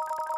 you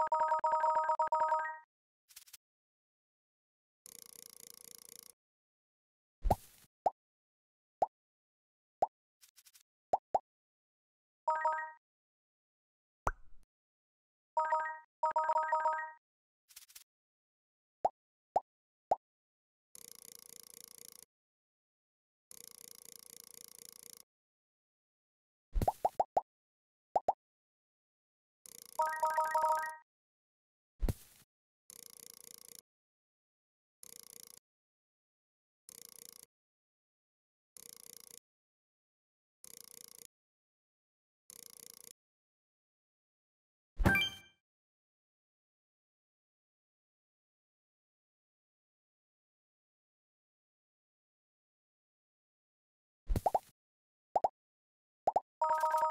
you Bye.